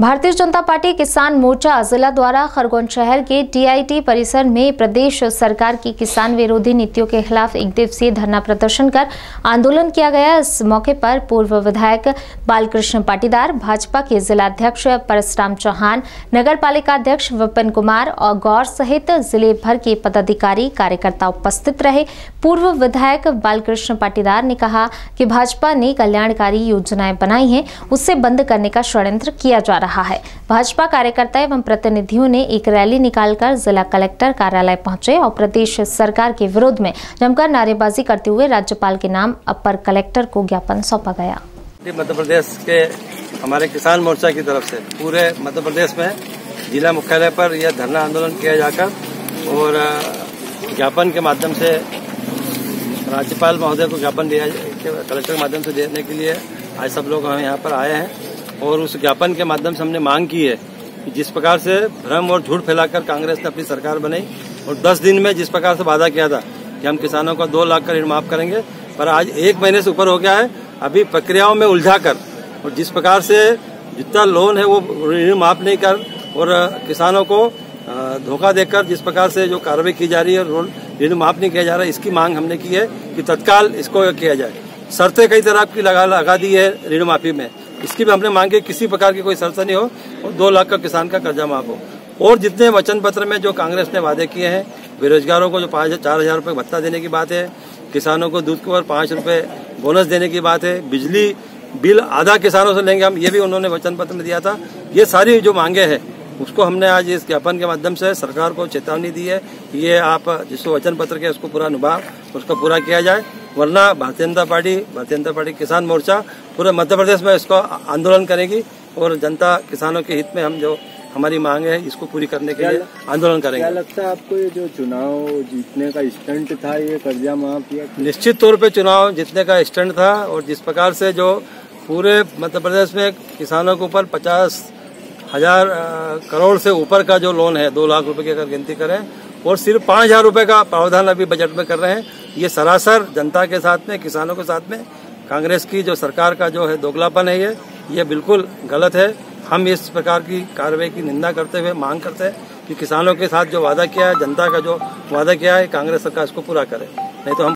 Bharatiya Janata party किसान मोर्चा जिला द्वारा खरगोन शहर के टीआईटी परिसर में प्रदेश सरकार की किसान विरोधी नीतियों के खिलाफ एक दिवसीय धरना प्रदर्शन कर आंदोलन किया गया। इस मौके पर पूर्व विधायक बालकृष्ण पाटीदार, भाजपा के जिला अध्यक्ष परसराम चौहान नगर पालिका अध्यक्ष विपिन कुमार और गौर सहित ज़िले भर के पदाधिकारी, कार्यकर्ता उपस्थित रहे। पूर्व विधायक बालकृष्ण पाटीदार ने कहा कि भाजपा ने कल्याणकारी योजनाएँ बनाई हैं उससे बंद करने का षड्यंत्र किया जा रहा है। भाजपा कार्यकर्ता एवं प्रतिनिधियों ने एक रैली निकालकर जिला कलेक्टर कार्यालय पहुँचे और प्रदेश सरकार के विरोध में जमकर नारेबाजी करते हुए राज्यपाल के नाम अपर कलेक्टर को ज्ञापन सौंपा गया। मध्य प्रदेश के हमारे किसान मोर्चा की तरफ़ से पूरे मध्य प्रदेश में जिला मुख्यालय पर यह धरना आंदोलन किया जाकर और ज्ञापन के माध्यम से राज्यपाल महोदय को ज्ञापन दिया, कलेक्टर के माध्यम से देने के लिए आज सब लोग हम यहाँ पर आए हैं। और उस ज्ञापन के माध्यम से हमने मांग की है कि जिस प्रकार से भ्रम और झूठ फैलाकर कांग्रेस ने अपनी सरकार बनाई और 10 दिन में जिस प्रकार से वादा किया था कि हम किसानों का दो लाख का ऋण माफ़ करेंगे, पर आज एक महीने से ऊपर हो गया है, अभी प्रक्रियाओं में उलझा कर और जिस प्रकार से जितना लोन है वो ऋण माफ़ नहीं कर और किसानों को धोखा देकर जिस प्रकार से जो कार्रवाई की जा रही है और ऋण माफ़ नहीं किया जा रहा है, इसकी मांग हमने की है कि तत्काल इसको किया जाए। शर्तें कई तरह की लगा लगा दी है ऋण माफ़ी में। इसकी भी हमने मांग की किसी प्रकार की कोई नहीं हो और दो लाख का किसान का कर्जा माफ़ हो। और जितने वचन पत्र में जो कांग्रेस ने वादे किए हैं, बेरोजगारों को जो पाँच चार हज़ार रुपये भत्ता देने की बात है, किसानों को दूध के ऊपर पाँच रुपये बोनस देने की बात है, बिजली बिल आधा किसानों से लेंगे हम, ये भी उन्होंने वचन पत्र में दिया था। ये सारी जो मांगे हैं, उसको हमने आज इस ज्ञापन के माध्यम से सरकार को चेतावनी दी है ये आप जिसको वचन पत्र के उसको पूरा निभा उसको पूरा किया जाए। वरना भारतीय जनता पार्टी भारतीय जनता पार्टी किसान मोर्चा पूरे मध्य प्रदेश में इसको आंदोलन करेगी और जनता किसानों के हित में हम जो हमारी मांग है इसको पूरी करने के लिए आंदोलन करेंगे। क्या लगता है आपको ये जो चुनाव जीतने का स्टंट था ये कर्जा माफ़ निश्चित तौर पे चुनाव जीतने का स्टंट था और जिस प्रकार से जो पूरे मध्य प्रदेश में किसानों के ऊपर पचास हज़ार करोड़ से ऊपर का जो लोन है दो लाख रुपए की अगर गिनती करें और सिर्फ़ पाँच हज़ार रुपये का प्रावधान अभी बजट में कर रहे हैं। ये सरासर जनता के साथ में, किसानों के साथ में, कांग्रेस की जो सरकार का जो है दोगलापन है ये ये बिल्कुल गलत है। हम इस प्रकार की कार्रवाई की निंदा करते हुए मांग करते हैं कि किसानों के साथ जो वादा किया है, जनता का जो वादा किया है, कांग्रेस सरकार इसको पूरा करे। नहीं तो हम